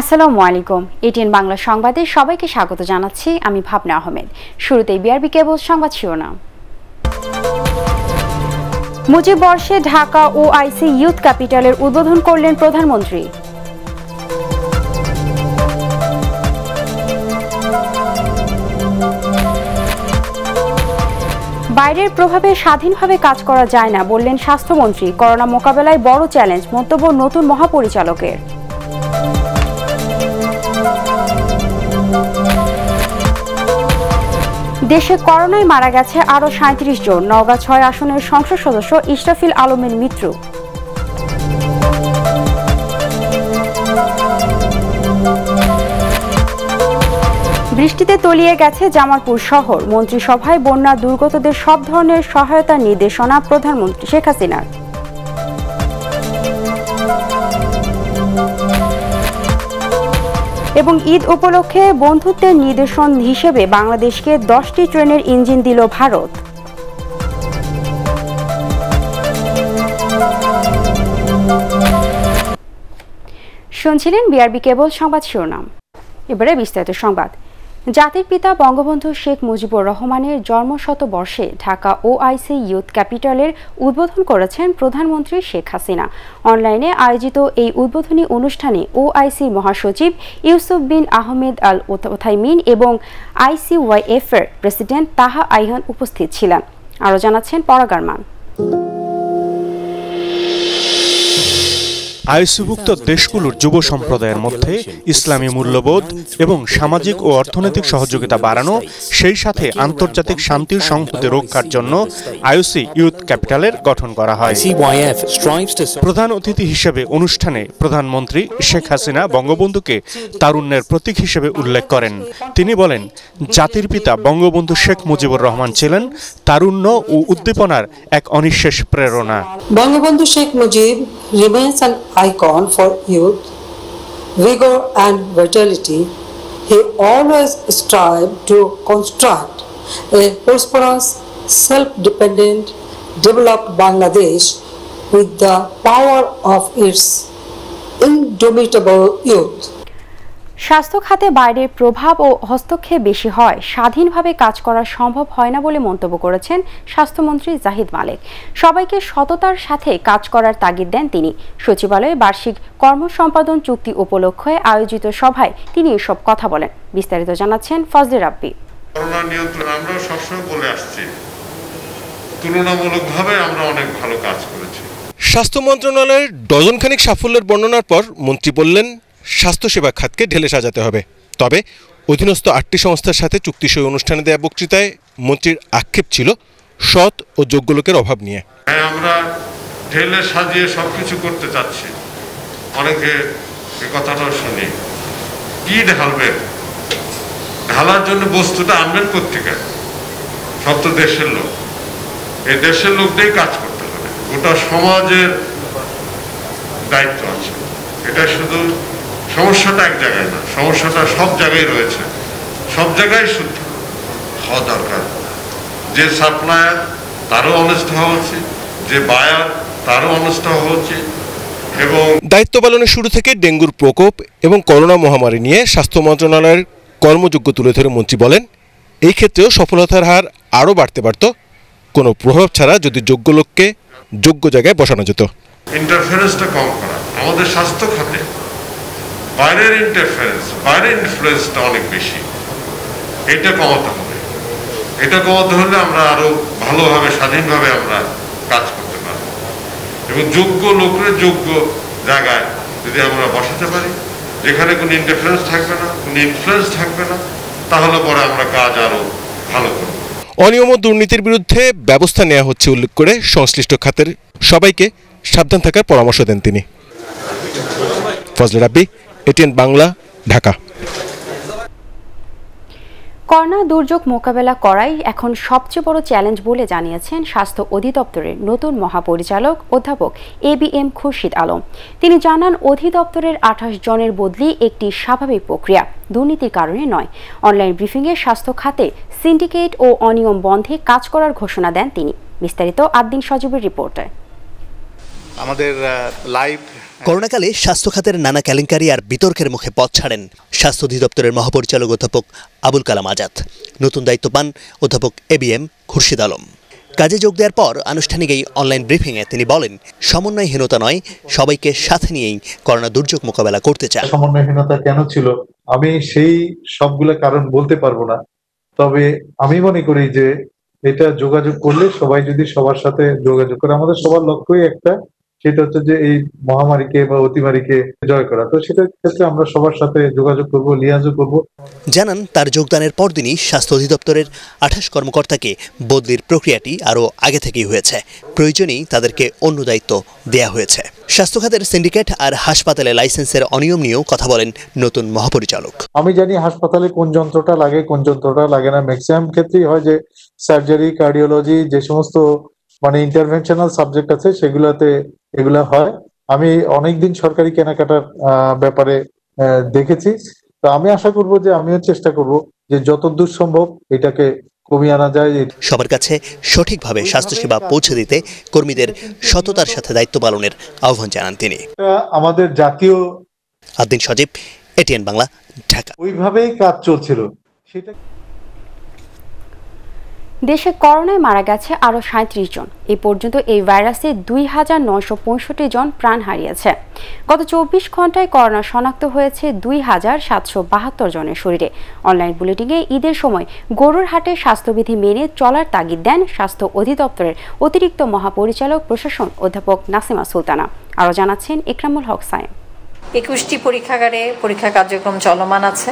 আসসালামু আলাইকুম। এটিএন বাংলা সংবাদে সবাইকে স্বাগত জানাচ্ছি। আমি ভাবনা আহমেদ। শুরুতেই বিআরবি কেবল সংবাদ শিরোনাম। মুজিব বর্ষে ঢাকা ও আইসি ইউথ ক্যাপিটালের উদ্বোধন করলেন প্রধানমন্ত্রী। বাইরের প্রভাবে স্বাধীনভাবে কাজ করা যায় না বললেন স্বাস্থ্যমন্ত্রী। করোনা মোকাবেলায় বড় চ্যালেঞ্জ, মন্তব্য নতুন মহাপরিচালকের। দেশে করোনায় মারা গেছে আরও সাঁত্রিশ জন। নওগাঁ ছয় আসনের সংসদ সদস্য ইশরাফিল আলমের মিত্র বৃষ্টিতে তলিয়ে গেছে জামালপুর শহর। মন্ত্রিসভায় বন্যা দুর্গতদের সব ধরনের সহায়তার নির্দেশনা প্রধানমন্ত্রী শেখ হাসিনার। এবং ঈদ উপলক্ষে বন্ধুত্বের নিদর্শন হিসেবে বাংলাদেশকে দশটি ট্রেনের ইঞ্জিন দিল ভারত। শুনছিলেন বিআরবি কেবল সংবাদ শিরোনাম। এবারে বিস্তারিত সংবাদ। জাতির পিতা বঙ্গবন্ধু শেখ মুজিবুর রহমানের জন্মশত বর্ষে ঢাকা ওআইসি ইউথ ক্যাপিটালের উদ্বোধন করেছেন প্রধানমন্ত্রী শেখ হাসিনা। অনলাইনে আয়োজিত এই উদ্বোধনী অনুষ্ঠানে ওআইসি মহাসচিব ইউসুফ বিন আহমেদ আল ওথাইমিন এবং আইসিওয়াইএফ এর প্রেসিডেন্ট তাহা আইহান উপস্থিত ছিলেন। আরও জানাচ্ছেন পরাগারমান আইসিভুক্ত দেশগুলোর যুব সম্প্রদায়ের মধ্যে ইসলামী মূল্যবোধ এবং সামাজিক ও অর্থনৈতিক সহযোগিতা বাড়ানো সেই সাথে আন্তর্জাতিক শান্তির সংহতি রক্ষার জন্য আইওসি ইউথ ক্যাপিটালের গঠন করা হয়। প্রধান অতিথি হিসেবে অনুষ্ঠানে প্রধানমন্ত্রী শেখ হাসিনা বঙ্গবন্ধুকে তারুণ্যের প্রতীক হিসেবে উল্লেখ করেন। তিনি বলেন জাতির পিতা বঙ্গবন্ধু শেখ মুজিবুর রহমান ছিলেন তারুণ্য ও উদ্দীপনার এক অনিঃশেষ প্রেরণা। Bangabandhu Sheikh Mujib icon for youth, vigor and vitality. He always strived to construct a prosperous, self-dependent, developed Bangladesh with the power of its indomitable youth. স্বাস্থ্য খাতে বাইরের প্রভাব ও হস্তক্ষেপ বেশি হয় স্বাধীনভাবে কাজ করা সম্ভব হয় না বলে মন্তব্য করেছেন স্বাস্থ্যমন্ত্রী জাহিদ মালেক। সবাইকে সততার সাথে কাজ করার তাগিদ দেন তিনি। সচিবালয়ে বার্ষিক কর্মসম্পাদন চুক্তি উপলক্ষে আয়োজিত সভায় তিনি এসব কথা বলেন। বিস্তারিত জানাচ্ছেন ফজলে রাব্বি। করোনা নিয়ন্ত্রণ আমরা সবসময় বলে আসছি। তুলনামূলকভাবে আমরা অনেক ভালো কাজ করেছি। স্বাস্থ্য মন্ত্রণালয়ের ডজনখানিক সাফল্যের বর্ণনার পর মন্ত্রী বললেন স্বাস্থ্যসেবা খাতকে ঢেলে সাজাতে হবে। তবে অধীনস্থ আটটি সংস্থার সাথে চুক্তিসই অনুষ্ঠানে দেয়া বক্তৃতায় মন্ত্রীর আক্ষেপ ছিল সৎ ও যোগ্য লোকের অভাব নিয়ে। হ্যাঁ আমরা ঢেলে সাজিয়ে সব কিছু করতে চাচ্ছি। অনেকে এ কথাটাও শুনি। কি ঢালবেন ঢালার জন্য বস্তুটা আনবেন কোথেকে সব তো দেশের লোক। এই দেশের লোকটাই কাজ করতে হবে। গোটা সমাজের দায়িত্ব আছে। এটা শুধু সমস্যাটা এক জায়গায় না সমস্যাটা সব জায়গায় রয়েছে। সব জায়গায় শুদ্ধ। হওয়া দরকার। যে সাপ্লায়ার তারও অনেস্ট হওয়া উচিত যে বায়ার তারও অনেস্ট হওয়া উচিত এবং দায়িত্ব পালনের শুরু থেকে ডেঙ্গুর প্রকোপ এবং করোনা মহামারী নিয়ে স্বাস্থ্য মন্ত্রণালয়ের কর্মযোগ্য তুলে ধরে মন্ত্রী বলেন এই ক্ষেত্রেও সফলতার হার আরও বাড়তে পারত। কোনো প্রভাব ছাড়া যদি যোগ্য লোককে যোগ্য জায়গায় বসানো যেত। ইন্টারফারেন্সটা কম করা। আমাদের স্বাস্থ্য খাতে বাইরের ইন্টারফারেন্স বাইরের ইনফ্লুয়েন্সটা অনেক বেশি। এটা কমাতে হবে। এটা কমাতে হলে আমরা আরও ভালোভাবে, স্বাধীনভাবে আমরা কাজ করতে পারব। এবং যোগ্য লোকের যোগ্য জায়গায় যদি আমরা বসাতে পারি, যেখানে কোনো ইন্টারফারেন্স থাকবে না, কোনো ইনফ্লুয়েন্স থাকবে না, তাহলে পরে আমরা কাজ আরও ভালো করব। অনিয়ম ও দুর্নীতির বিরুদ্ধে ব্যবস্থা নেওয়া হচ্ছে উল্লেখ করে সংশ্লিষ্ট খাতের সবাইকে সাবধান থাকার পরামর্শ দেন তিনি। ফজলে রাব্বি এটিএন বাংলা ঢাকা। করোনা দুর্যোগ মোকাবেলা করাই এখন সবচেয়ে বড় চ্যালেঞ্জ বলে জানিয়েছেন স্বাস্থ্য অধিদপ্তরের নতুন মহাপরিচালক অধ্যাপক A B M Khurshid Alam. তিনি জানান অধিদপ্তরের আঠাশ জনের বদলি একটি স্বাভাবিক প্রক্রিয়া দুর্নীতির কারণে নয়। অনলাইন ব্রিফিংয়ে স্বাস্থ্য খাতে সিন্ডিকেট ও অনিয়ম বন্ধে কাজ করার ঘোষণা দেন তিনি। বিস্তারিত আদ্দিন সজীবের রিপোর্টে। আমাদের লাইভ করোনাকালে স্বাস্থ্য খাতের নানা কেলেঙ্কারি আর বিতর্কের মুখে পথ ছাড়েন স্বাস্থ্য অধিদপ্তরের মহাপরিচালক অধ্যাপক আবুল কালাম আজাদ। নতুন দায়িত্ব পান অধ্যাপক A B M Khurshid Alam. কাজে যোগ দেওয়ার পর আনুষ্ঠানিক এই অনলাইন ব্রিফিংয়ে তিনি বলেন, সমন্বয়হীনতা নয়, সবাইকে সাথে নিয়েই করোনা দুর্যোগ মোকাবেলা করতে চান। সমন্বয়হীনতা কেন ছিল? আমি সেই সবগুলো কারণ বলতে পারব না। তবে আমি মনে করি যে এটা যোগাযোগ করলে সবাই যদি সবার সাথে যোগাযোগ করে, আমাদের সবার লক্ষ্যই একটা সেটা হচ্ছে যে এই মহামারীকে বা অতিমারীকে জয় করা। তো সেটার ক্ষেত্রে আমরা সবার সাথে যোগাযোগ করব লিয়াজও করব। জানান তার যোগদানের পরদিনই স্বাস্থ্য অধিদপ্তরের আঠাশ কর্মকর্তাকে বদলির প্রক্রিয়াটি আরও আগে থেকেই হয়েছে। প্রয়োজনেই তাদেরকে অন্য দায়িত্ব দেয়া হয়েছে। স্বাস্থ্য খাতের সিন্ডিকেট আর হাসপাতালে লাইসেন্সের অনিয়ম নিয়েও কথা বলেন নতুন মহাপরিচালক। আমি জানি হাসপাতালে কোন যন্ত্রটা লাগে কোন যন্ত্রটা লাগে না। ম্যাক্সিমাম ক্ষেত্রেই হয় যে সার্জারি কার্ডিওলজি যে সমস্ত মানে ইন্টারভেনশনাল সাবজেক্ট আছে সেগুলোতে এগুলা হয়। আমি অনেকদিন সরকারি কেনাকাটার ব্যাপারে দেখেছি। তো আমি আশা করব যে আমিও চেষ্টা করব যে যত দূর সম্ভব এটাকে কমিয়ে আনা যায়। সবার কাছে সঠিকভাবে স্বাস্থ্যসেবা পৌঁছে দিতে কর্মীদের সততার সাথে দায়িত্ব পালনের আহ্বান জানান তিনি। আমাদের জাতীয় আদিন সজীব এটিএন বাংলা ঢাকা। ওইভাবেই কাজ চলছিল। সেটা দেশে করোনায় মারা গেছে আরও সাঁত্রিশ জন। এ পর্যন্ত এই ভাইরাসে দুই হাজার নয়শো পঁয়ষট্টি জন প্রাণ হারিয়েছে। গত চব্বিশ ঘন্টায় করোনা শনাক্ত হয়েছে দুই হাজার সাতশো বাহাত্তর জনের শরীরে। অনলাইন বুলেটিনে ঈদের সময় গরুর হাটে স্বাস্থ্যবিধি মেনে চলার তাগিদ দেন স্বাস্থ্য অধিদপ্তরের অতিরিক্ত মহাপরিচালক, প্রশাসন অধ্যাপক নাসিমা সুলতানা। আরও জানাচ্ছেন ইকরামুল হক সায়েম। একুশটি পরীক্ষাগারে পরীক্ষা কার্যক্রম চলমান আছে।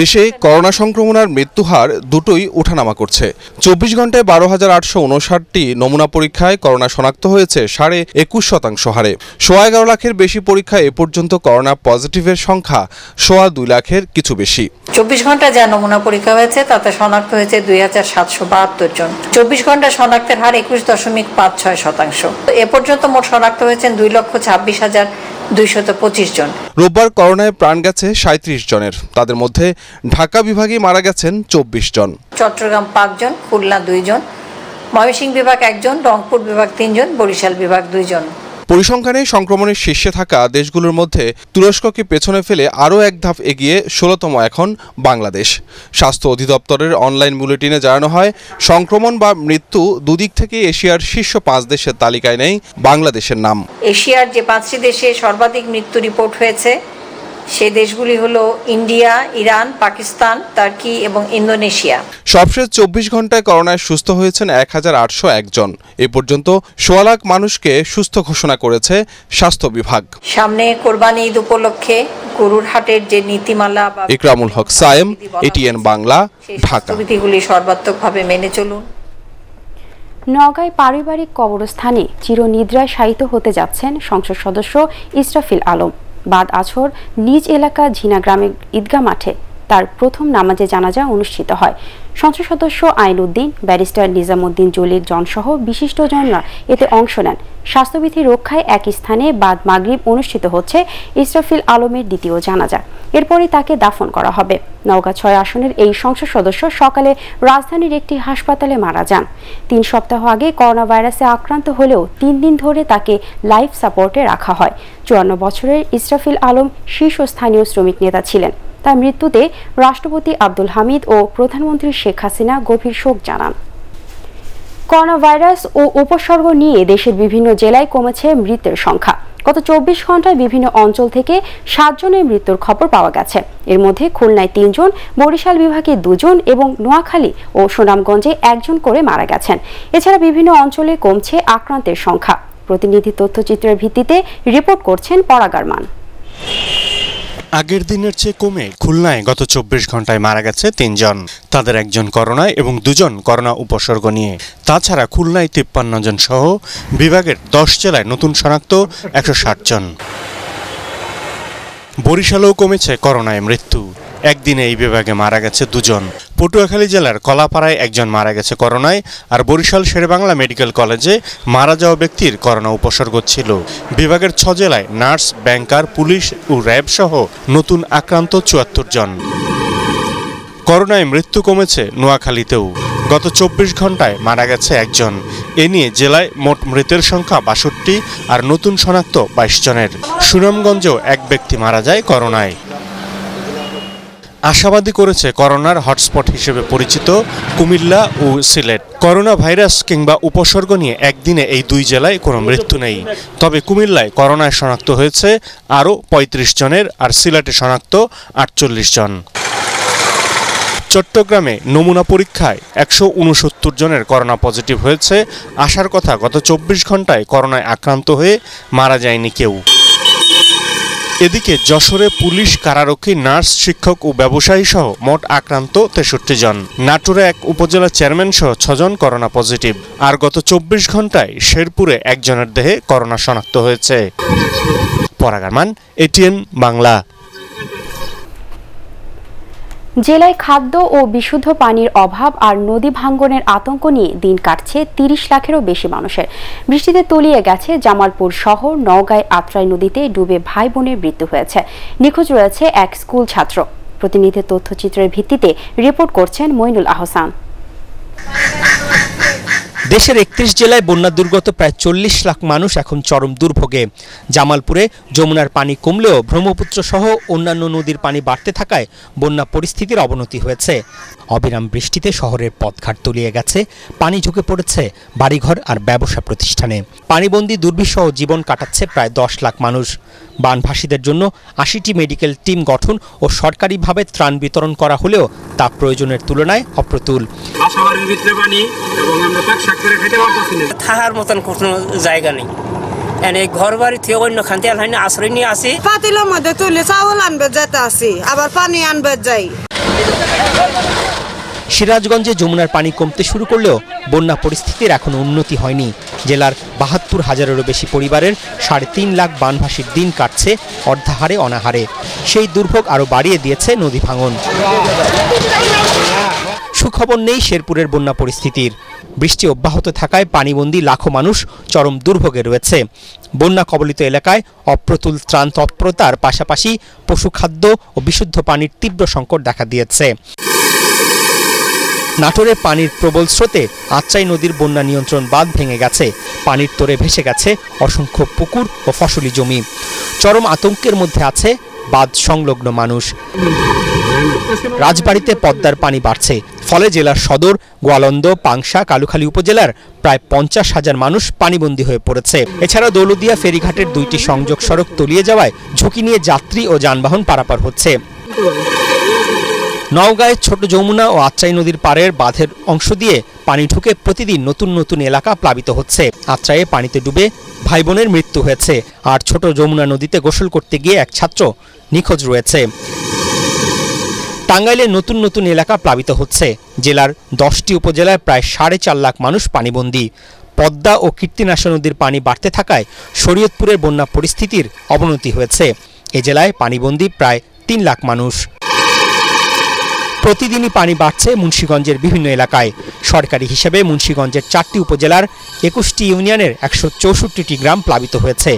দেশে করোনা সংক্রমণ আর মৃত্যু হার দুটোই ওঠানামা করছে। চব্বিশ ঘন্টায় বারো হাজার আটশো উনষাটটি নমুনা পরীক্ষায় করোনা শনাক্ত হয়েছে সাড়ে একুশ শতাংশ হারে। সোয়া এগারো লাখের বেশি পরীক্ষায় এ পর্যন্ত করোনা পজিটিভের সংখ্যা সোয়া দুই লাখের কিছু বেশি। চব্বিশ ঘণ্টা যা নমুনা পরীক্ষা হয়েছে তাতে শনাক্ত হয়েছে দুই হাজার সাতশো বাহাত্তর জন। চব্বিশ ঘণ্টা শনাক্তের হার একুশ দশমিক পাঁচ ছয় শতাংশ। এ পর্যন্ত মোট শনাক্ত হয়েছেন দুই লক্ষ ছাব্বিশ হাজার দুইশত পঁচিশ জন। রোববার করোনায় প্রাণ গেছে সাঁত্রিশ জনের। তাদের মধ্যে ঢাকা বিভাগে মারা গেছেন চব্বিশ জন। চট্টগ্রাম পাঁচজন খুলনা দুইজন ময়মনসিংহ বিভাগ একজন রংপুর বিভাগ তিনজন বরিশাল বিভাগ দুইজন পরিসংখ্যানে সংক্রমণের শীর্ষে থাকা দেশগুলোর মধ্যে তুরস্ককে পেছনে ফেলে আরও এক ধাপ এগিয়ে ষোলোতম এখন বাংলাদেশ। স্বাস্থ্য অধিদপ্তরের অনলাইন বুলেটিনে জানানো হয়, সংক্রমণ বা মৃত্যু দুদিক থেকে এশিয়ার শীর্ষ পাঁচ দেশের তালিকায় নেই বাংলাদেশের নাম। এশিয়ার যে পাঁচটি দেশে সর্বাধিক মৃত্যু রিপোর্ট হয়েছে সে দেশগুলি হলো ইন্ডিয়া ইরান পাকিস্তান টার্কি এবং ইন্দোনেশিয়া। সবশেষ চব্বিশ ঘন্টায় করোনায় সুস্থ হয়েছেন এক হাজার আটশো একজন এ পর্যন্ত সোয়া লাখ মানুষকে সুস্থ ঘোষণা করেছে স্বাস্থ্য বিভাগ। সামনে কোরবানি ঈদ উপলক্ষে গরুর হাটের যে নীতিমালা বা ইকরামুল হক সায়েম এটিএন বাংলা ঢাকা। স্বাস্থ্যবিধিগুলি সর্বাত্মকভাবে মেনে চলুন। নগাঁয় পারিবারিক কবরস্থানে চিরনিদ্রায় শায়িত হতে যাচ্ছেন সংসদ সদস্য ইসরাফিল আলম। বাদ আছর নিজ এলাকা ঝিনা গ্রামের ঈদগাহ মাঠে। তার প্রথম নামাজে জানাজা অনুষ্ঠিত হয়। সংসদ সদস্য আইনউদ্দিন, ব্যারিস্টার নিজামুদ্দিন জলিল জনসহ বিশিষ্টজনরা এতে অংশ নেন। স্বাস্থ্যবিধি রক্ষায় এক স্থানে বাদ মাগরিব অনুষ্ঠিত হচ্ছে ইসরাফিল আলমের দ্বিতীয় জানাজা। এরপরে তাকে দাফন করা হবে। নওগাঁ ছয় আসনের এই সংসদ সদস্য সকালে রাজধানীর একটি হাসপাতালে মারা যান। তিন সপ্তাহ আগে করোনা ভাইরাসে আক্রান্ত হলেও তিন দিন ধরে তাকে লাইফ সাপোর্টে রাখা হয়। চুয়ান্ন বছরের ইসরাফিল আলম শীর্ষস্থানীয় শ্রমিক নেতা ছিলেন। তার মৃত্যুতে রাষ্ট্রপতি আব্দুল হামিদ ও প্রধানমন্ত্রী শেখ হাসিনা গভীর শোক জানান। করোনা ভাইরাস ও উপসর্গ নিয়ে দেশের বিভিন্ন জেলায় কমেছে মৃতের সংখ্যা। গত চব্বিশ ঘন্টায় বিভিন্ন অঞ্চল থেকে সাতজনের মৃত্যুর খবর পাওয়া গেছে। এর মধ্যে খুলনায় তিনজন, বরিশাল বিভাগে দুজন এবং নোয়াখালী ও সুনামগঞ্জে একজন করে মারা গেছেন। এছাড়া বিভিন্ন অঞ্চলে কমছে আক্রান্তের সংখ্যা। প্রতিনিধি তথ্যচিত্রের ভিত্তিতে রিপোর্ট করছেন পরাগারমান আগের দিনের চেয়ে কমে খুলনায় গত চব্বিশ ঘন্টায় মারা গেছে তিনজন। তাদের একজন করোনায় এবং দুজন করোনা উপসর্গ নিয়ে। তাছাড়া খুলনায় তিপ্পান্ন জন সহ বিভাগের দশ জেলায় নতুন শনাক্ত একশো ষাট জন। বরিশালেও কমেছে করোনায় মৃত্যু। একদিনে এই বিভাগে মারা গেছে দুজন। পটুয়াখালী জেলার কলাপাড়ায় একজন মারা গেছে করোনায় আর বরিশাল শেরেবাংলা মেডিকেল কলেজে মারা যাওয়া ব্যক্তির করোনা উপসর্গ ছিল। বিভাগের ছ জেলায় নার্স, ব্যাংকার, পুলিশ ও র্যাব সহ নতুন আক্রান্ত চুয়াত্তর জন। করোনায় মৃত্যু কমেছে নোয়াখালীতেও। গত চব্বিশ ঘন্টায় মারা গেছে একজন। এ নিয়ে জেলায় মোট মৃতের সংখ্যা বাষট্টি আর নতুন শনাক্ত বাইশ জনের। সুনামগঞ্জেও এক ব্যক্তি মারা যায় করোনায়। আশাবাদী করেছে করোনার হটস্পট হিসেবে পরিচিত কুমিল্লা ও সিলেট। করোনা ভাইরাস কিংবা উপসর্গ নিয়ে একদিনে এই দুই জেলায় কোনো মৃত্যু নেই। তবে কুমিল্লায় করোনায় শনাক্ত হয়েছে আরও ৩৫ জনের আর সিলেটে শনাক্ত আটচল্লিশ জন। চট্টগ্রামে নমুনা পরীক্ষায় একশো উনসত্তর জনের করোনা পজিটিভ হয়েছে। আসার কথা গত চব্বিশ ঘন্টায় করোনায় আক্রান্ত হয়ে মারা যায়নি কেউ। এদিকে যশোরে পুলিশ কারারক্ষী, নার্স, শিক্ষক ও ব্যবসায়ী সহ মোট আক্রান্ত তেষট্টি জন। নাটোরে এক উপজেলা চেয়ারম্যান সহ ছজন করোনা পজিটিভ। আর গত চব্বিশ ঘন্টায় শেরপুরে একজনের দেহে করোনা শনাক্ত হয়েছে। পরাগারমান এটিএন বাংলা। জেলায় খাদ্য ও বিশুদ্ধ পানির অভাব আর নদী ভাঙ্গনের আতঙ্ক নিয়ে দিন কাটছে তিরিশ লাখেরও বেশি মানুষের। বৃষ্টিতে তলিয়ে গেছে জামালপুর শহর, নওগাঁয় আত্রাই নদীতে ডুবে ভাই বোনের মৃত্যু হয়েছে। নিখোঁজ রয়েছে এক স্কুল ছাত্র। প্রতিনিধি তথ্যচিত্রের ভিত্তিতে রিপোর্ট করছেন মইনুল আহসান। দেশের একত্রিশ জেলায় বন্যা দুর্গত প্রায় চল্লিশ লাখ মানুষ এখন চরম দুর্ভোগে। জামালপুরে যমুনার পানি কমলেও ব্রহ্মপুত্র সহ অন্যান্য নদীর পানি বাড়তে থাকায় বন্যা পরিস্থিতির অবনতি হয়েছে। অবিরাম বৃষ্টিতে শহরের পথঘাট তলিয়ে গেছে, পানি ঝুঁকে পড়েছে বাড়িঘর আর ব্যবসা প্রতিষ্ঠানে। পানিবন্দী দুর্বিষহ জীবন কাটাচ্ছে প্রায় দশ লাখ মানুষ। বানভাসীদের জন্য আশিটি মেডিকেল টিম গঠন ও সরকারিভাবে ত্রাণ বিতরণ করা হলেও তা প্রয়োজনের তুলনায় অপ্রতুল। থাকার মতন কোনো জায়গা নেই। এনে ঘর বাড়ি থেকে অন্য খান্তি আলহানি আশ্রয় নিয়ে আসি। পাতিলের মধ্যে তুলে চাউল আনবে যেতে আসি আবার পানি আনবে যাই। সিরাজগঞ্জে যমুনার পানি কমতে শুরু করলেও বন্যা পরিস্থিতির এখনও উন্নতি হয়নি। জেলার বাহাত্তর হাজারেরও বেশি পরিবারের সাড়ে তিন লাখ বানভাসীর দিন কাটছে অর্ধাহারে অনাহারে। সেই দুর্ভোগ আরও বাড়িয়ে দিয়েছে নদী ভাঙন। সুখবর নেই শেরপুরের বন্যা পরিস্থিতির। বৃষ্টি অব্যাহত থাকায় পানিবন্দী লাখো মানুষ চরম দুর্ভোগে রয়েছে। বন্যা কবলিত এলাকায় অপ্রতুল ত্রাণ তৎপরতার পাশাপাশি পশুখাদ্য ও বিশুদ্ধ পানির তীব্র সংকট দেখা দিয়েছে। নাটোরে পানির প্রবল স্রোতে আত্রাই নদীর বন্যা নিয়ন্ত্রণ বাঁধ ভেঙে গেছে। পানির তোরে ভেসে গেছে অসংখ্য পুকুর ও ফসলি জমি। চরম আতঙ্কের মধ্যে আছে বাঁধ সংলগ্ন মানুষ। রাজবাড়িতে পদ্মার পানি বাড়ছে। ফলে জেলার সদর, গোয়ালন্দ, পাংশা, কালুখালী উপজেলার প্রায় পঞ্চাশ হাজার মানুষ পানিবন্দী হয়ে পড়েছে। এছাড়া দৌলদিয়া ফেরিঘাটের দুইটি সংযোগ সড়ক তলিয়ে যাওয়ায় ঝুঁকি নিয়ে যাত্রী ও যানবাহন পারাপার হচ্ছে। নওগাঁয় ছোট যমুনা ও আত্রাই নদীর পাড়ের বাঁধের অংশ দিয়ে পানি ঢুকে প্রতিদিন নতুন নতুন এলাকা প্লাবিত হচ্ছে। আত্রাইয়ে পানিতে ডুবে ভাই বোনের মৃত্যু হয়েছে। আর ছোট যমুনা নদীতে গোসল করতে গিয়ে এক ছাত্র নিখোঁজ রয়েছে। টাঙ্গাইলে নতুন নতুন এলাকা প্লাবিত হচ্ছে। জেলার দশটি উপজেলায় প্রায় সাড়ে চার লাখ মানুষ পানিবন্দী। পদ্মা ও কীর্তিনাশা নদীর পানি বাড়তে থাকায় শরীয়তপুরের বন্যা পরিস্থিতির অবনতি হয়েছে। এ জেলায় পানিবন্দী প্রায় তিন লাখ মানুষ। প্রতিদিনই পানি বাড়ছে মুন্সীগঞ্জের বিভিন্ন এলাকায়। সরকারি হিসেবে মুন্সীগঞ্জের চারটি উপজেলার একুশটি ইউনিয়নের একশো চৌষট্টিটি গ্রাম প্লাবিত হয়েছে।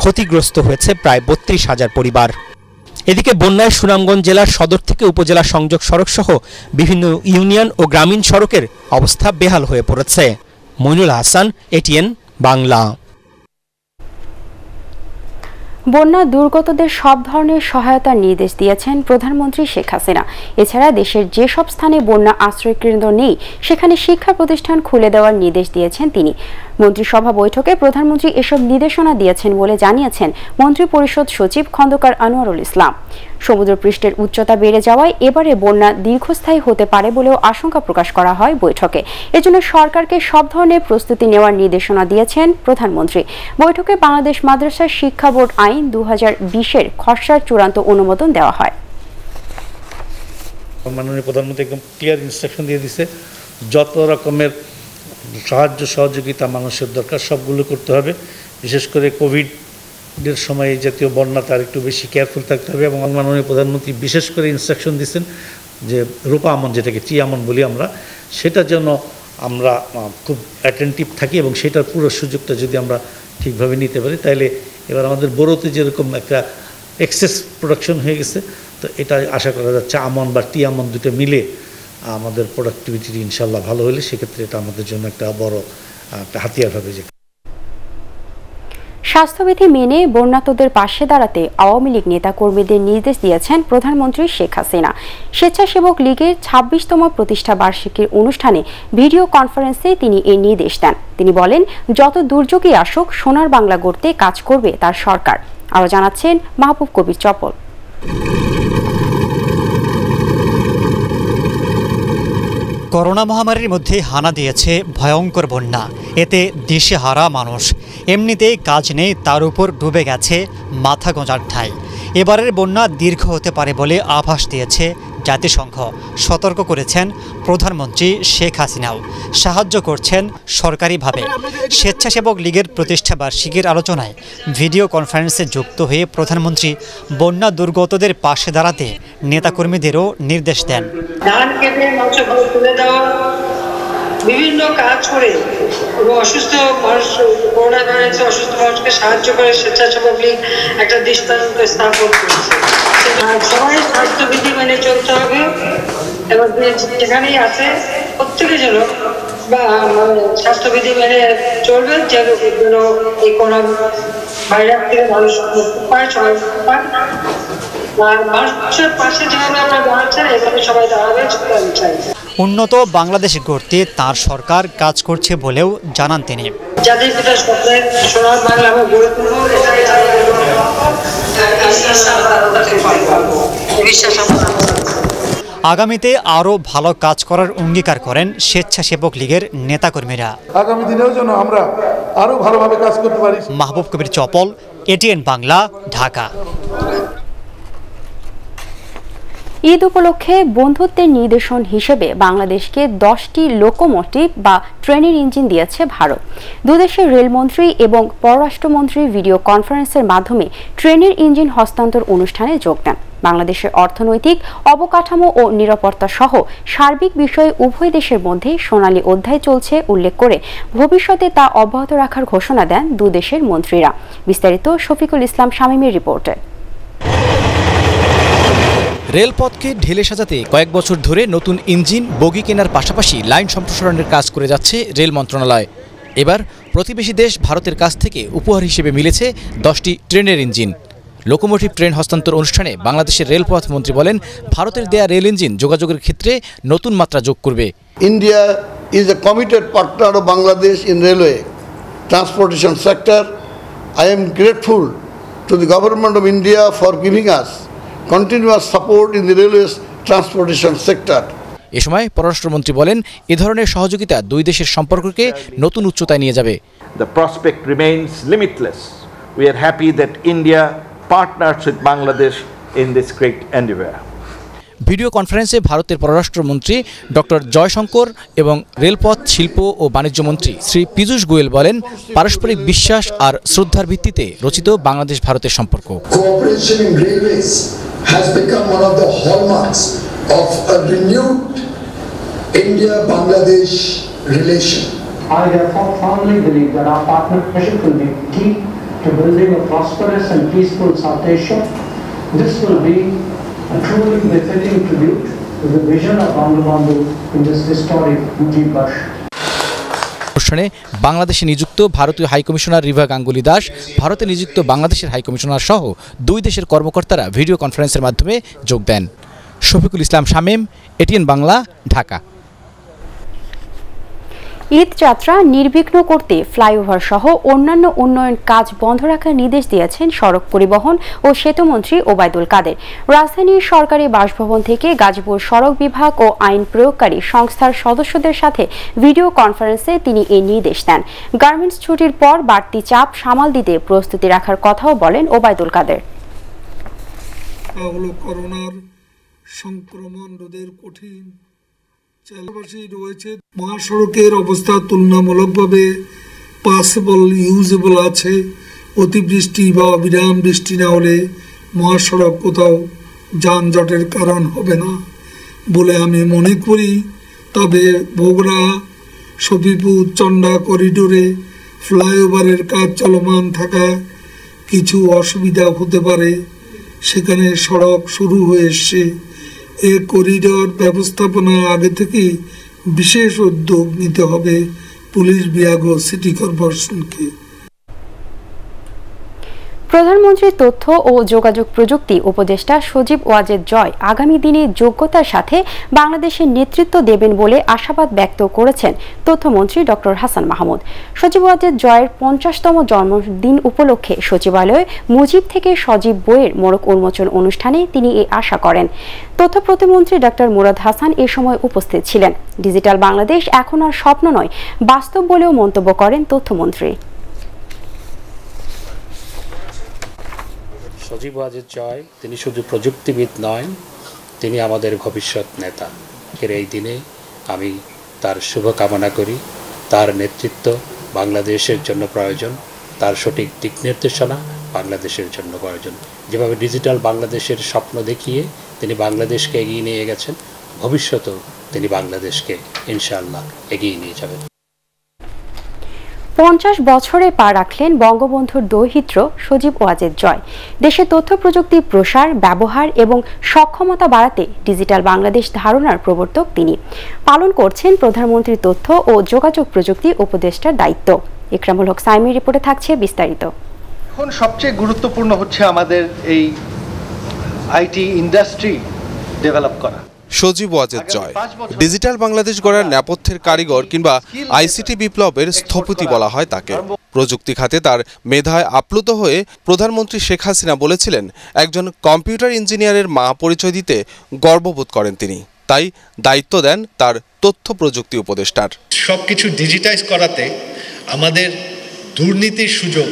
ক্ষতিগ্রস্ত হয়েছে প্রায় বত্রিশ হাজার পরিবার। এদিকে বন্যায় সুনামগঞ্জ জেলার সদর থেকে উপজেলা সংযোগ সড়ক সহ বিভিন্ন ইউনিয়ন ও গ্রামীণ সড়কের অবস্থা বেহাল হয়ে পড়েছে। মইনুল হাসান, এটিএন বাংলা। বন্যা দুর্গতদের সব ধরনের সহায়তার নির্দেশ দিয়েছেন প্রধানমন্ত্রী শেখ হাসিনা। এছাড়া দেশের যেসব স্থানে বন্যা আশ্রয় কেন্দ্র নেই, সেখানে শিক্ষা প্রতিষ্ঠান খুলে দেওয়ার নির্দেশ দিয়েছেন তিনি। মন্ত্রিসভা বৈঠকে প্রধানমন্ত্রী এসব নির্দেশনা দিয়েছেন বলে জানিয়েছেন মন্ত্রী পরিষদ সচিব খন্দকার আনোয়ারুল ইসলাম। সমুদ্রপৃষ্ঠের উচ্চতা বেড়ে যাওয়ায় এবারে বন্যা দীর্ঘস্থায়ী হতে পারে বলেও আশঙ্কা প্রকাশ করা হয় বৈঠকে। এজন্য সরকারকে সব ধরনের প্রস্তুতি নেওয়ার নির্দেশনা দিয়েছেন প্রধানমন্ত্রী। বৈঠকে বাংলাদেশ মাদ্রাসা শিক্ষা বোর্ড আইন দু বিশের খসড়ার চূড়ান্ত অনুমোদন দেওয়া হয়। মাননীয় প্রধানমন্ত্রী একদম ক্লিয়ার ইনস্ট্রাকশন দিয়ে দিছে, যত রকমের সাহায্য সহযোগিতা মানুষের দরকার সবগুলো করতে হবে। বিশেষ করে কোভিডের সময় জাতীয় বন্যা তার একটু বেশি কেয়ারফুল থাকতে হবে এবং মাননীয় প্রধানমন্ত্রী বিশেষ করে ইনস্ট্রাকশন দিচ্ছেন যে রূপা আমন যেটাকে চি আমন বলি আমরা, সেটা যেন আমরা খুব অ্যাটেন্টিভ থাকি এবং সেটার পুরো সুযোগটা যদি আমরা ঠিকভাবে নিতে পারি তাহলে এবার আমাদের বড়োতে যেরকম একটা এক্সেস প্রোডাকশন হয়ে গেছে, তো এটা আশা করা যাচ্ছে আমন বা টি আমন দুটো মিলে, আমাদের প্রোডাক্টিভিটি ইনশাল্লাহ ভালো হলে সেক্ষেত্রে এটা আমাদের জন্য একটা বড় একটা হাতিয়ার হবে যে স্বাস্থ্যবিধি মেনে বন্যাতদের পাশে দাঁড়াতে আওয়ামী লীগ নেতা কর্মীদের নির্দেশ দিয়েছেন প্রধানমন্ত্রী শেখ হাসিনা। স্বেচ্ছাসেবক লীগের ছাব্বিশতম প্রতিষ্ঠা বার্ষিকীর অনুষ্ঠানে ভিডিও কনফারেন্সে তিনি এই নির্দেশ দেন। তিনি বলেন, যত দুর্যোগই আসুক, সোনার বাংলা গড়তে কাজ করবে তার সরকার। আরও জানাচ্ছেন মাহবুব কবির চপল করোনা মহামারীর মধ্যে হানা দিয়েছে ভয়ঙ্কর বন্যা। এতে দেশে হারা মানুষ। এমনিতেই কাজ নেই, তার উপর ডুবে গেছে মাথা গোঁজার ঠাই। এবারের বন্যা দীর্ঘ হতে পারে বলে আভাস দিয়েছে জাতিসংঘ। সতর্ক করেছেন প্রধানমন্ত্রী শেখ হাসিনাও। সাহায্য করছেন সরকারিভাবে। স্বেচ্ছাসেবক লীগের প্রতিষ্ঠা বার্ষিকীর আলোচনায় ভিডিও কনফারেন্সে যুক্ত হয়ে প্রধানমন্ত্রী বন্যা দুর্গতদের পাশে দাঁড়াতে নেতাকর্মীদেরও নির্দেশ দেন। বিভিন্ন কাজ করে অসুস্থ মানুষ, করোনা ভাইরাসে অসুস্থ মানুষকে সাহায্য করে স্বেচ্ছাসেবক লীগ একটা দৃষ্টান্ত স্থাপন করেছে। সবাই স্বাস্থ্যবিধি মেনে চলতে হবে। এবং যেখানেই আছে, প্রত্যেকে যেন বা স্বাস্থ্যবিধি মেনে চলবে, যেন যেন এই করোনা ভাইরাস থেকে মানুষ পায়, সবাই পায়। আর মানুষের পাশে যেভাবে আমরা দাঁড়াচ্ছেন এভাবে সবাই দাঁড়াবে আমি চাই। উন্নত বাংলাদেশ গড়তে তার সরকার কাজ করছে বলেও জানান তিনি। আগামীতে আরও ভালো কাজ করার অঙ্গীকার করেন স্বেচ্ছাসেবক লীগের নেতাকর্মীরা। আগামী দিনেও যেন আমরা আরও ভালোভাবে কাজ করতে পারি। মাহবুব কবির চপল এটিএন বাংলা ঢাকা। ঈদ উপলক্ষে বন্ধুত্বের নির্দেশন হিসেবে বাংলাদেশকে দশটি লোকোমোটিভ বা ট্রেনের ইঞ্জিন দিয়েছে ভারত। দুদেশের রেলমন্ত্রী এবং পররাষ্ট্রমন্ত্রী ভিডিও কনফারেন্সের মাধ্যমে ট্রেনের ইঞ্জিন হস্তান্তর অনুষ্ঠানে যোগ দেন। বাংলাদেশের অর্থনৈতিক অবকাঠামো ও নিরাপত্তা সহ সার্বিক বিষয়ে উভয় দেশের মধ্যে সোনালী অধ্যায় চলছে উল্লেখ করে ভবিষ্যতে তা অব্যাহত রাখার ঘোষণা দেন দুদেশের মন্ত্রীরা। বিস্তারিত শফিকুল ইসলাম শামীমের রিপোর্টে। রেলপথকে ঢেলে সাজাতে কয়েক বছর ধরে নতুন ইঞ্জিন, বগি কেনার পাশাপাশি লাইন সম্প্রসারণের কাজ করে যাচ্ছে রেল মন্ত্রণালয়। এবার প্রতিবেশী দেশ ভারতের কাছ থেকে উপহার হিসেবে মিলেছে দশটি ট্রেনের ইঞ্জিন। লোকোমোটিভ ট্রেন হস্তান্তর অনুষ্ঠানে বাংলাদেশের রেলপথ মন্ত্রী বলেন, ভারতের দেয়া রেল ইঞ্জিন যোগাযোগের ক্ষেত্রে নতুন মাত্রা যোগ করবে। India is a committed partner of Bangladesh in railway transportation sector. I am grateful to the government of India for giving us continuous support in the railways transportation sector এ সময় পররাষ্ট্রমন্ত্রী বলেন এ ধরনের সহযোগিতা দুই দেশের সম্পর্ককে নতুন উচ্চতায় নিয়ে যাবে। The prospect remains limitless we are happy that India partners with Bangladesh in this great endeavour video কনফারেন্সে ভারতের পররাষ্ট্রমন্ত্রী ডক্টর জয়শঙ্কর এবং রেলপথ শিল্প ও বাণিজ্য মন্ত্রী শ্রী পীযূষ গোয়েল বলেন পারস্পরিক বিশ্বাস আর শ্রদ্ধার ভিত্তিতে রচিত বাংলাদেশ ভারতের সম্পর্ক Cooperation in railways has become one of the hallmarks of a renewed India-Bangladesh relation. I therefore firmly believe that our partnership will be key to building a prosperous and peaceful South Asia. This will be a truly befitting tribute to the vision of Bangabandhu in this historic Mujib Bash. অনুষ্ঠানে বাংলাদেশে নিযুক্ত ভারতীয় high commissioner Riva Ganguly Das, ভারতে নিযুক্ত বাংলাদেশের high commissioner সহ দুই দেশের কর্মকর্তারা ভিডিও কনফারেন্সের মাধ্যমে যোগ দেন শফিকুল ইসলাম শামীম, এটিএন বাংলা, ঢাকা ঈদ যাত্রা নির্বিঘ্ন করতে ফ্লাইওভার সহ অন্যান্য উন্নয়ন কাজ বন্ধ রাখার নির্দেশ দিয়েছেন সড়ক পরিবহন ও সেতুমন্ত্রী ওবায়দুল কাদের। রাজধানীর সরকারি বাসভবন থেকে গাজীপুর সড়ক বিভাগ ও আইন প্রয়োগকারী সংস্থার সদস্যদের সাথে ভিডিও কনফারেন্সে তিনি এই নির্দেশ দেন। গার্মেন্টস ছুটির পর বাড়তি চাপ সামাল দিতে প্রস্তুতি রাখার কথাও বলেন ওবায়দুল কাদের। সংক্রমণ রোধের কঠিন চালবাসী রয়েছে। মহাসড়কের অবস্থা তুলনামূলকভাবে পাসেবল ইউজেবল আছে। অতিবৃষ্টি বা অবিরাম বৃষ্টি না হলে মহাসড়ক কোথাও যানজটের কারণ হবে না বলে আমি মনে করি। তবে বগুড়া সফিপুর চন্ডা করিডোরে ফ্লাইওভারের কাজ চলমান থাকা কিছু অসুবিধা হতে পারে। সেখানে সড়ক শুরু হয়ে এসছে। এ করিডর ব্যবস্থাপনার আগে থেকে বিশেষ উদ্যোগ নিতে হবে পুলিশ বিভাগ ও সিটি কর্পোরেশনকে। প্রধানমন্ত্রী তথ্য ও যোগাযোগ প্রযুক্তি উপদেষ্টা সজীব ওয়াজেদ জয় আগামী দিনে যোগ্যতার সাথে বাংলাদেশের নেতৃত্ব দেবেন বলে আশাবাদ ব্যক্ত করেছেন তথ্যমন্ত্রী ডক্টর হাসান মাহমুদ। সজীব ওয়াজেদ জয়ের পঞ্চাশতম জন্মদিন উপলক্ষে সচিবালয়ে মুজিব থেকে সজীব বইয়ের মোড়ক উন্মোচন অনুষ্ঠানে তিনি এই আশা করেন। তথ্য প্রতিমন্ত্রী ডক্টর মুরাদ হাসান এ সময় উপস্থিত ছিলেন। ডিজিটাল বাংলাদেশ এখন আর স্বপ্ন নয়, বাস্তব বলেও মন্তব্য করেন তথ্যমন্ত্রী। সজীব ওয়াজেদ জয়, তিনি শুধু প্রযুক্তিবিদ নয় তিনি আমাদের ভবিষ্যৎ নেতা। এর এই দিনে আমি তার শুভকামনা করি। তার নেতৃত্ব বাংলাদেশের জন্য প্রয়োজন। তার সঠিক দিক নির্দেশনা বাংলাদেশের জন্য প্রয়োজন। যেভাবে ডিজিটাল বাংলাদেশের স্বপ্ন দেখিয়ে তিনি বাংলাদেশকে এগিয়ে নিয়ে গেছেন, ভবিষ্যতেও তিনি বাংলাদেশকে ইনশাআল্লাহ এগিয়ে নিয়ে যাবেন। পঞ্চাশ বছরে পা রাখলেন বঙ্গবন্ধুর দৌহিত্র সজীব ওয়াজেদ জয়। দেশে তথ্য প্রযুক্তি প্রসার, ব্যবহার এবং সক্ষমতা বাড়াতে ডিজিটাল বাংলাদেশ ধারণার প্রবর্তক তিনি। পালন করছেন প্রধানমন্ত্রী তথ্য ও যোগাযোগ প্রযুক্তি উপদেষ্টার দায়িত্ব। ইকরামুল হক সাইমির রিপোর্টে থাকছে বিস্তারিত। এখন সবচেয়ে গুরুত্বপূর্ণ হচ্ছে আমাদের এই আইটি ইন্ডাস্ট্রি ডেভেলপ করা। সজীব ওয়াজেদ জয়। ডিজিটাল বাংলাদেশ গড়ার নেপথ্যের কারিগর কিংবা আইসিটি বিপ্লবের স্থপতি বলা হয় তাকে। প্রযুক্তি খাতে তার মেধায় আপ্লুত হয়ে প্রধানমন্ত্রী শেখ হাসিনা বলেছিলেন একজন কম্পিউটার ইঞ্জিনিয়ারের মা পরিচয় দিতে গর্ববোধ করেন তিনি। তাই দায়িত্ব দেন তার তথ্য প্রযুক্তি উপদেষ্টার। সবকিছু ডিজিটাইজ করাতে আমাদের দুর্নীতির সুযোগ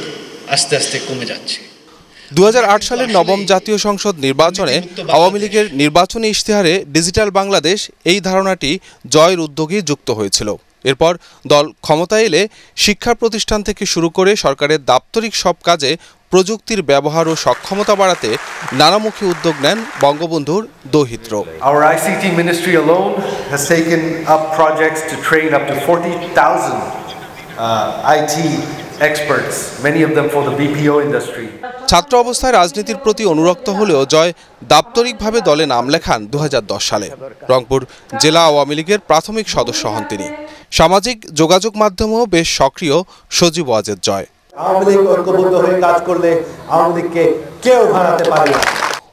আস্তে আস্তে কমে যাচ্ছে। দু হাজার আট সালের নবম জাতীয় সংসদ নির্বাচনে আওয়ামী লীগের নির্বাচনী ইশতেহারে ডিজিটাল বাংলাদেশ এই ধারণাটি জয়ের উদ্যোগে যুক্ত হয়েছিল এরপর দল ক্ষমতায় এলে শিক্ষা প্রতিষ্ঠান থেকে শুরু করে সরকারের দাপ্তরিক সব কাজে প্রযুক্তির ব্যবহার ও সক্ষমতা বাড়াতে নানামুখী উদ্যোগ নেন বঙ্গবন্ধুর দৌহিত্র Our ICT ministry alone has taken up projects to train up to 40,000 uh, IT experts, many of them for the BPO industry. ছাত্র অবস্থায় রাজনীতির প্রতি অনুরক্ত হলেও জয় দাপ্তরিকভাবে দলে নাম লেখান দু হাজার দশ সালে। রংপুর জেলা আওয়ামী লীগের প্রাথমিক সদস্য হন তিনি। সামাজিক যোগাযোগ মাধ্যমেও বেশ সক্রিয় সজীব ওয়াজেদ জয়। আওয়ামী লীগ ঐক্যবদ্ধ হয়ে কাজ করলে আওয়ামী লীগকে কেউ ভাড়াতে পারে না।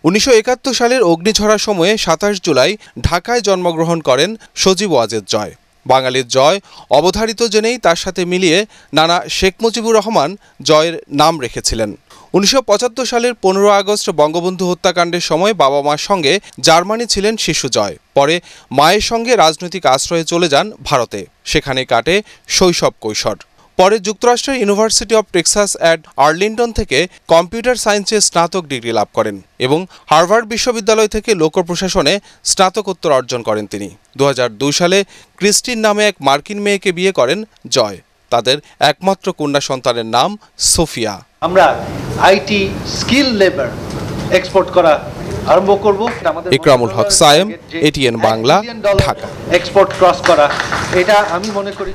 উনিশশো সালের অগ্নিঝরার সময়ে সাতাশ জুলাই ঢাকায় জন্মগ্রহণ করেন সজীব ওয়াজেদ জয়। বাঙালির জয় অবধারিত জেনেই তার সাথে মিলিয়ে নানা শেখ মুজিবুর রহমান জয়ের নাম রেখেছিলেন। উনিশশো পঁচাত্তর সালের পনেরো আগস্ট বঙ্গবন্ধু হত্যাকাণ্ডের সময় বাবা মার সঙ্গে জার্মানি ছিলেন শিশু জয়। পরে মায়ের সঙ্গে রাজনৈতিক আশ্রয়ে চলে যান ভারতে। সেখানে কাটে শৈশব কৈশোর। পরে যুক্তরাষ্ট্রের university of Texas at Arlington থেকে কম্পিউটার সায়েন্সে স্নাতক ডিগ্রি লাভ করেন এবং হার্ভার্ড বিশ্ববিদ্যালয় থেকে লোক প্রশাসনে স্নাতকোত্তর অর্জন করেন তিনি। দু হাজার দুই সালে ক্রিস্টিন নামে এক মার্কিন মেয়েকে বিয়ে করেন জয়। তাদের একমাত্র কন্যা সন্তানের নাম সোফিয়া। আমরা আইটি স্কিল লেবার এক্সপোর্ট করা আরম্ভ করব। Ikramul Haque Sayem ATN Bangla Dhaka. Export cross করা এটা আমি মনে করি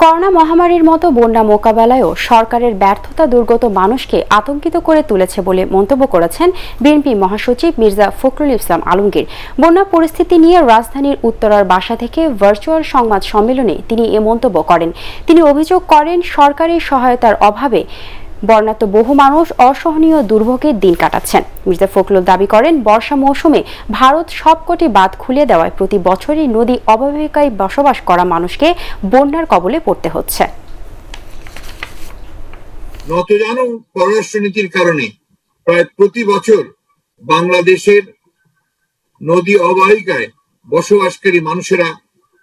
করোনা মহামারীর মতো বন্যা মোকাবেলায়ও সরকারের ব্যর্থতা দুর্গত মানুষকে আতঙ্কিত করে তুলেছে বলে মন্তব্য করেছেন বিএনপি মহাসচিব মির্জা ফখরুল ইসলাম আলমগীর। বন্যা পরিস্থিতি নিয়ে রাজধানীর উত্তরার বাসা থেকে ভার্চুয়াল সংবাদ সম্মেলনে তিনি এ মন্তব্য করেন। তিনি অভিযোগ করেন, সরকারি সহায়তার অভাবে বর্ণাত বহু মানুষ অসহনীয় দুর্ভোগের দিন কাটাচ্ছেন। মির্জা ফখরুল দাবি করেন, বর্ষা মৌসুমে ভারত সবকটি বাঁধ খুলে দেওয়ায় প্রতি বছরই নদী অববাহিকায় বসবাস করা মানুষকে বন্যার কবলে পড়তে হচ্ছে। নতজানু পররাষ্ট্রনীতির কারণে প্রায় প্রতি বছর বাংলাদেশের নদী অববাহিকায় বসবাসকারী মানুষেরা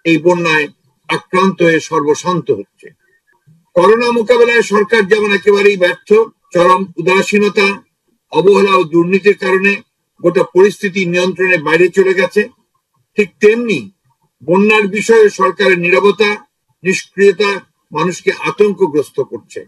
এই বন্যায় আক্রান্ত হয়ে সর্বশান্ত হচ্ছে। করোনা মোকাবেলায় সরকার যেমন একেবারেই ব্যর্থ, চরম উদাসীনতা, অবহেলা ও দুর্নীতির কারণে গোটা পরিস্থিতি নিয়ন্ত্রণের বাইরে চলে গেছে, ঠিক তেমনি বন্যার বিষয়ে সরকারের নিরবতা, নিষ্ক্রিয়তা মানুষকে আতঙ্কগ্রস্ত করছে।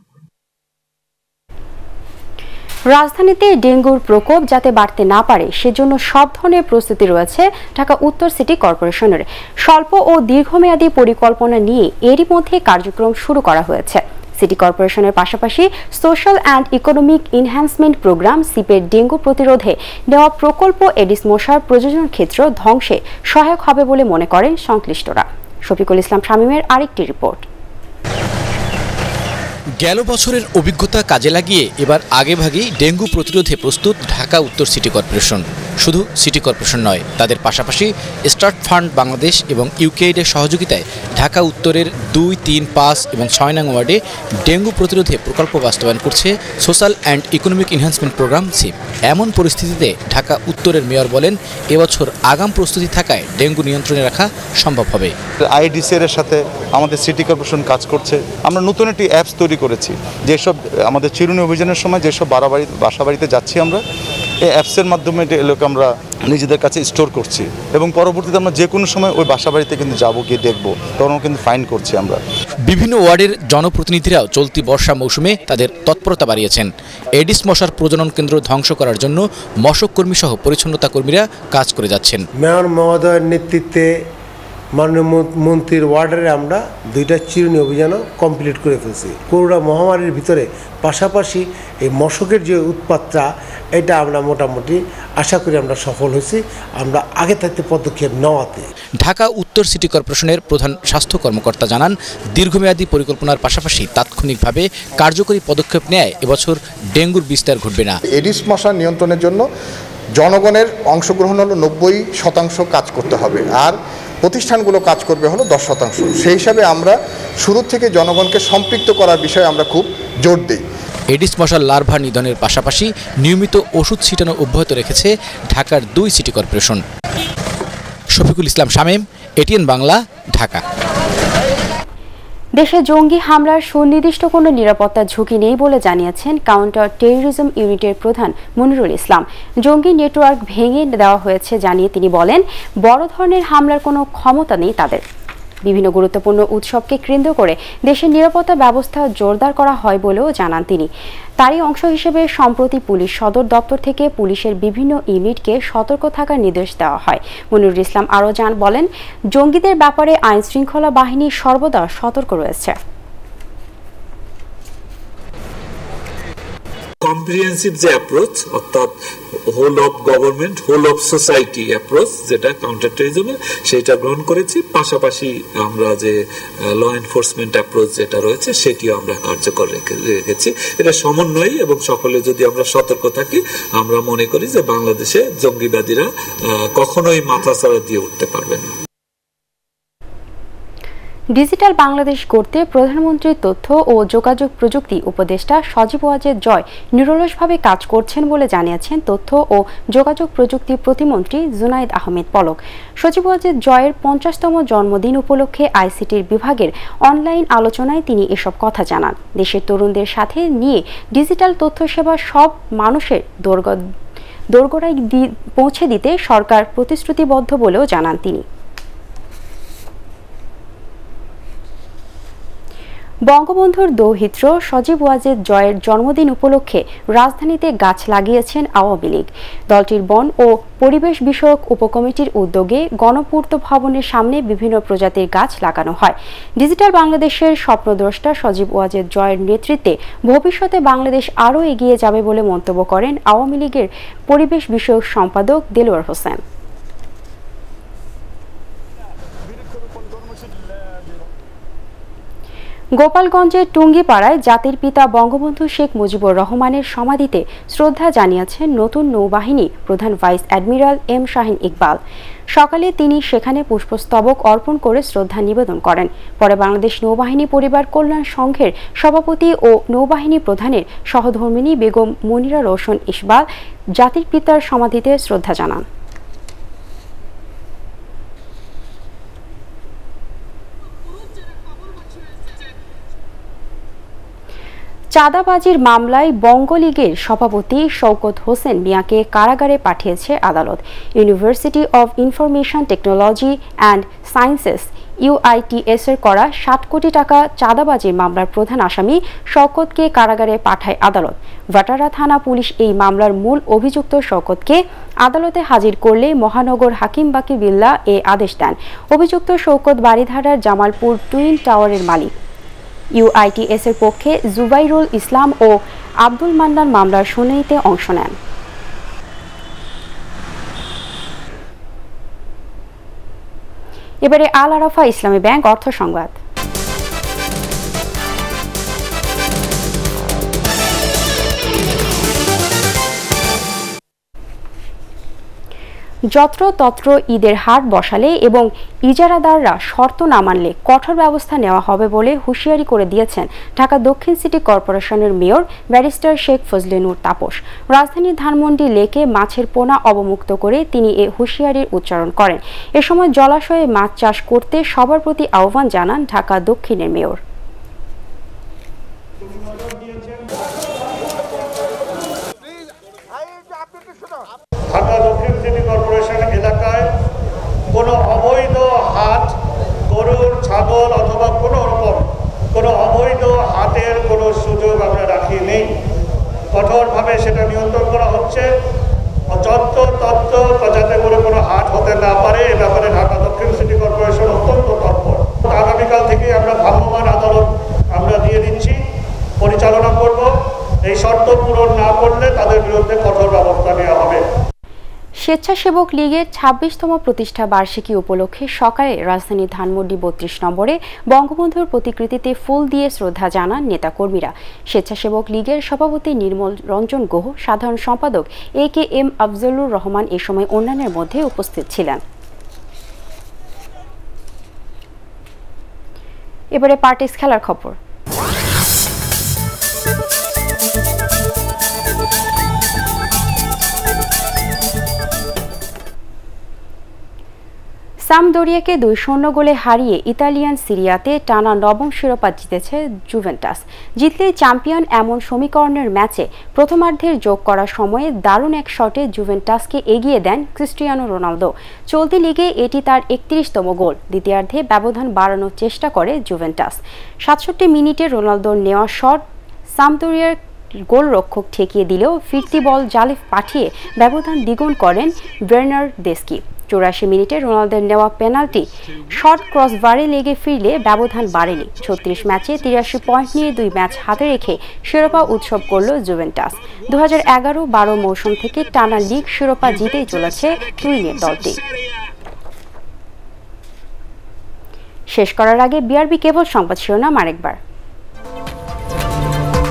রাজধানীতে ডেঙ্গুর প্রকোপ যাতে বাড়তে না পারে, সেজন্য সব ধরনের প্রস্তুতি রয়েছে ঢাকা উত্তর সিটি কর্পোরেশনের। স্বল্প ও দীর্ঘমেয়াদী পরিকল্পনা নিয়ে এরই মধ্যে কার্যক্রম শুরু করা হয়েছে। সিটি কর্পোরেশনের পাশাপাশি social and economic enhancement programme সিপের dengue প্রতিরোধে নেওয়া প্রকল্প এডিস মশার প্রযোজন ক্ষেত্র ধ্বংসে সহায়ক হবে বলে মনে করেন সংশ্লিষ্টরা। শফিকুল ইসলাম শামীমের আরেকটি রিপোর্ট। গেল বছরের অভিজ্ঞতা কাজে লাগিয়ে এবার আগেভাগেই ডেঙ্গু প্রতিরোধে প্রস্তুত ঢাকা উত্তর সিটি কর্পোরেশন। শুধু সিটি কর্পোরেশন নয়, তাদের পাশাপাশি স্টার্ট ফান্ড বাংলাদেশ এবং ইউকেইডের সহযোগিতায় ঢাকা উত্তরের দুই, তিন, পাঁচ এবং ছয় নং ওয়ার্ডে ডেঙ্গু প্রতিরোধে প্রকল্প বাস্তবায়ন করছে social and economic enhancement programme SEEP এমন পরিস্থিতিতে ঢাকা উত্তরের মেয়র বলেন, এবছর আগাম প্রস্তুতি থাকায় ডেঙ্গু নিয়ন্ত্রণে রাখা সম্ভব হবে। আইডিসিআর এর সাথে আমাদের সিটি কর্পোরেশন কাজ করছে। আমরা নতুন একটি অ্যাপস তৈরি করেছি। যেসব আমাদের চিরুনি অভিযানের সময় যেসব বাড়া বাড়ি বাসা বাড়িতে যাচ্ছি আমরা এই অ্যাপসের মাধ্যমে এটা এলাকা আমরা নিজেদের কাছে স্টোর করছি। এবং পরবর্তীতে আমরা যে কোনো সময় ওই বাসা বাড়িতে কিন্তু যাব গিয়ে দেখব। তখন কিন্তু ফাইন করছি আমরা। বিভিন্ন ওয়ার্ডের জনপ্রতিনিধিরাও চলতি বর্ষা মৌসুমে তাদের তৎপরতা বাড়িয়েছেন। এডিস মশার প্রজনন কেন্দ্র ধ্বংস করার জন্য মশক কর্মী সহ পরিচ্ছন্নতা কর্মীরা কাজ করে যাচ্ছেন। মেয়র মহোদয়ের নেতৃত্বে মাননীয় মন্ত্রীর ওয়ার্ডারে আমরা দুইটা চিরুনি অভিযানও কমপ্লিট করে ফেলছি। করোনা মহামারীর ভিতরে পাশাপাশি এই মশকের যে উৎপাতটা এটা আমরা মোটামুটি আশা করি আমরা সফল হয়েছি। আমরা আগে থাকতে পদক্ষেপ নেওয়াতে। ঢাকা উত্তর সিটি কর্পোরেশনের প্রধান স্বাস্থ্য কর্মকর্তা জানান দীর্ঘমেয়াদী পরিকল্পনার পাশাপাশি তাৎক্ষণিকভাবে কার্যকরী পদক্ষেপ নেয় এবছর ডেঙ্গুর বিস্তার ঘটবে না। এডিস মশা নিয়ন্ত্রণের জন্য জনগণের অংশগ্রহণ হলো নব্বই শতাংশ কাজ করতে হবে। আর প্রতিষ্ঠানগুলো কাজ করবে হলো দশ শতাংশ। সেই হিসাবে আমরা শুরু থেকে জনগণকে সম্পৃক্ত করার বিষয়ে আমরা খুব জোর দিই। এডিস মশার লার্ভা নিধনের পাশাপাশি নিয়মিত ওষুধ ছিটানো অব্যাহত রেখেছে ঢাকার দুই city corporation. Shafiqul Islam Shamim, ATN Bangla, Dhaka. দেশে জঙ্গি হামলার সুনির্দিষ্ট কোনো নিরাপত্তা ঝুঁকি নেই বলে জানিয়েছেন কাউন্টার টেরোরিজম ইউনিটের প্রধান মনিরুল ইসলাম। জঙ্গি নেটওয়ার্ক ভেঙে দেওয়া হয়েছে জানিয়ে তিনি বলেন, বড় ধরনের হামলার কোনো ক্ষমতা নেই তাদের। বিভিন্ন গুরুত্বপূর্ণ উৎসবকে কেন্দ্র করে দেশের নিরাপত্তা ব্যবস্থা জোরদার করা হয় বলেও জানান তিনি। তারই অংশ হিসেবে সম্প্রতি পুলিশ সদর দপ্তর থেকে পুলিশের বিভিন্ন ইউনিটকে সতর্ক থাকার নির্দেশ দেওয়া হয়। মনিরুল ইসলাম আরও জান বলেন, জঙ্গিদের ব্যাপারে আইন শৃঙ্খলা বাহিনী সর্বদা সতর্ক রয়েছে। কম্প্রিহেন্সিভ যে অ্যাপ্রোচ অর্থাৎ whole of government whole of society approach যেটা কাউন্টার টেরিজমে সেটা গ্রহণ করেছি। পাশাপাশি আমরা যে ল এনফোর্সমেন্ট অ্যাপ্রোচ যেটা রয়েছে, সেটিও আমরা কার্যকর রেখেছি। এটা সমন্বয় এবং সকলে যদি আমরা সতর্ক থাকি, আমরা মনে করি যে বাংলাদেশে জঙ্গিবাদীরা কখনোই মাথা ছাড়া দিয়ে উঠতে পারবে না। ডিজিটাল বাংলাদেশ গড়তে প্রধানমন্ত্রীর তথ্য ও যোগাযোগ প্রযুক্তি উপদেষ্টা সজীব ওয়াজেদ জয় নিরলসভাবে কাজ করছেন বলে জানিয়েছেন তথ্য ও যোগাযোগ প্রযুক্তি প্রতিমন্ত্রী জুনাইদ আহমেদ পলক। সজীব ওয়াজেদ জয়ের পঞ্চাশতম জন্মদিন উপলক্ষে আইসিটির বিভাগের অনলাইন আলোচনায় তিনি এসব কথা জানান। দেশের তরুণদের সাথে নিয়ে ডিজিটাল তথ্য সেবা সব মানুষের দোরগোড়ায় পৌঁছে দিতে সরকার প্রতিশ্রুতিবদ্ধ বলেও জানান তিনি। বঙ্গবন্ধুর দৌহিত্র সজীব ওয়াজেদ জয়ের জন্মদিন উপলক্ষে রাজধানীতে গাছ লাগিয়েছেন আওয়ামী লীগ। দলটির বন ও পরিবেশ বিষয়ক উপকমিটির উদ্যোগে গণপূর্ত ভবনের সামনে বিভিন্ন প্রজাতির গাছ লাগানো হয়। ডিজিটাল বাংলাদেশের স্বপ্নদ্রষ্টা সজীব ওয়াজেদ জয়ের নেতৃত্বে ভবিষ্যতে বাংলাদেশ আরও এগিয়ে যাবে বলে মন্তব্য করেন আওয়ামী লীগের পরিবেশ বিষয়ক সম্পাদক দেলোয়ার হোসেন। গোপালগঞ্জের টুঙ্গিপাড়ায় জাতির পিতা বঙ্গবন্ধু শেখ মুজিবুর রহমানের সমাধিতে শ্রদ্ধা জানিয়েছেন নতুন নৌবাহিনী প্রধান vice admiral M Shahin Iqbal. সকালে তিনি সেখানে পুষ্পস্তবক অর্পণ করে শ্রদ্ধা নিবেদন করেন। পরে বাংলাদেশ নৌবাহিনী পরিবার কল্যাণ সংঘের সভাপতি ও নৌবাহিনী প্রধানের সহধর্মিনী বেগম মনিরা রোশন ইসবাল জাতির পিতার সমাধিতে শ্রদ্ধা জানান। চাঁদাবাজির মামলায় বঙ্গলীগের সভাপতি শওকত হোসেন মিয়াকে কারাগারে পাঠিয়েছে আদালত। University of information technology and sciences UITS এর করা ষাট কোটি টাকা চাঁদাবাজির মামলার প্রধান আসামি শওকতকে কারাগারে পাঠায় আদালত। ভাটারা থানা পুলিশ এই মামলার মূল অভিযুক্ত শওকতকে আদালতে হাজির করলে মহানগর হাকিম বাকি বিল্লা এ আদেশ দেন। অভিযুক্ত শওকত বাড়িধারার জামালপুর টুইন টাওয়ারের মালিক। ইউআইটিএস এর পক্ষে জুবাইরুল ইসলাম ও আব্দুল মান্নান মামলার শুনানিতে অংশ নেন। এবারে আল আরাফা ইসলামী ব্যাংক অর্থ সংবাদ। যত্র তত্র ঈদের হাট বসালে এবং ইজারাদাররা শর্ত না মানলে কঠোর ব্যবস্থা নেওয়া হবে বলে হুঁশিয়ারি করে দিয়েছেন ঢাকা দক্ষিণ সিটি কর্পোরেশনের মেয়র ব্যারিস্টার শেখ ফজলেনুর তাপস। রাজধানীর ধানমন্ডি লেকে মাছের পোনা অবমুক্ত করে তিনি এ হুঁশিয়ারির উচ্চারণ করেন। এ সময় জলাশয়ে মাছ চাষ করতে সবার প্রতি আহ্বান জানান ঢাকা দক্ষিণের মেয়র। ঢাকা দক্ষিণ সিটি কর্পোরেশন কোনো অবৈধ হাট, গরুর, ছাগল অথবা কোনো রকম কোনো অবৈধ হাটের কোনো সুযোগ আমরা রাখি নেই। কঠোরভাবে সেটা নিয়ন্ত্রণ করা হচ্ছে। যত্র তত্ত্ব যাতে করে কোনো হাট হতে না পারে, এ ব্যাপারে ঢাকা দক্ষিণ সিটি কর্পোরেশন অত্যন্ত তৎপর। আগামীকাল থেকে আমরা ভ্রাম্যমাণ আদালত আমরা দিয়ে দিচ্ছি, পরিচালনা করব। এই শর্ত পূরণ না করলে তাদের বিরুদ্ধে কঠোর ব্যবস্থা নেওয়া হবে। স্বেচ্ছাসেবক লীগের ছাব্বিশতম প্রতিষ্ঠা বার্ষিকী উপলক্ষে সকালে রাজধানীর ধানমন্ডি বত্রিশ নম্বরে বঙ্গবন্ধুর প্রতিকৃতিতে ফুল দিয়ে শ্রদ্ধা জানান নেতাকর্মীরা। স্বেচ্ছাসেবক লীগের সভাপতি নির্মল রঞ্জন গোহ, সাধারণ সম্পাদক এ কে এম আফজলুর রহমান এ সময় অন্যান্যের মধ্যে উপস্থিত ছিলেন। এবারে পার্টিস খেলার খবর। সামদোরিয়াকে দুই শূন্য গোলে হারিয়ে ইতালিয়ান সিরিয়াতে টানা নবম শিরোপা জিতেছে জুভেন্টাস। জিতলে চ্যাম্পিয়ন এমন সমীকরণের ম্যাচে প্রথমার্ধের যোগ করার সময়ে দারুণ এক শটে জুভেন্টাসকে এগিয়ে দেন ক্রিস্টিয়ানো রোনালদো। চলতি লিগে এটি তার একত্রিশতম গোল। দ্বিতীয়ার্ধে ব্যবধান বাড়ানোর চেষ্টা করে জুভেন্টাস। সাতষট্টি মিনিটে রোনালদোর নেওয়া শট সামদোরিয়ার গোলরক্ষক ঠেকিয়ে দিলেও ফিরতি বল জালে পাঠিয়ে ব্যবধান দ্বিগুণ করেন ব্রেনার দেস্কি চৌরাশি মিনিটে রোনালদের নেওয়া পেনাল্টি শর্ট ক্রস বারে লেগে ফিরলে ব্যবধান বাড়েনি। ছত্রিশ ম্যাচে তিরাশি পয়েন্ট নিয়ে দুই ম্যাচ হাতে রেখে শিরোপা উৎসব করল জুভেন্টাস। দু হাজার এগারো বারো মৌসুম থেকে টানা লিগ শিরোপা জিতেই চলেছে তুরিনের দলটি। শেষ করার আগে বিআরবি কেবল সংবাদ শিরোনাম আরেকবার।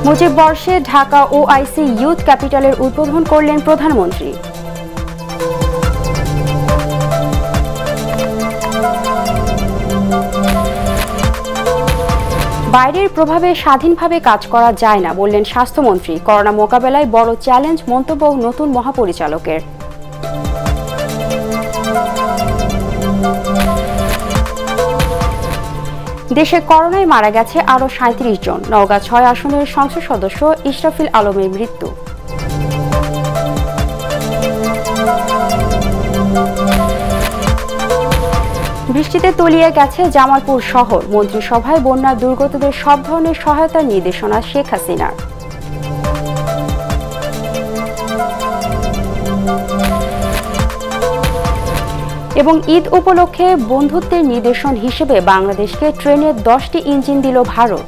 মুজিব বর্ষে ঢাকা ও আইসি ইউথ ক্যাপিটালের উদ্বোধন করলেন প্রধানমন্ত্রী। বাইরের প্রভাবে স্বাধীনভাবে কাজ করা যায় না বললেন স্বাস্থ্যমন্ত্রী। করোনা মোকাবেলায় বড় চ্যালেঞ্জ, মন্তব্য নতুন মহাপরিচালকের। দেশে করোনায় মারা গেছে আরও সাঁত্রিশ জন। নওগাঁ ছয় আসনের সংসদ সদস্য ইশরাফিল আলমের মৃত্যু। বৃষ্টিতে তলিয়ে গেছে জামালপুর শহর। মন্ত্রিসভায় বন্যা দুর্গতদের সব ধরনের সহায়তার নির্দেশনা শেখ হাসিনার। এবং ঈদ উপলক্ষে বন্ধুত্বের নির্দেশন হিসেবে বাংলাদেশকে ট্রেনের দশটি ইঞ্জিন দিল ভারত।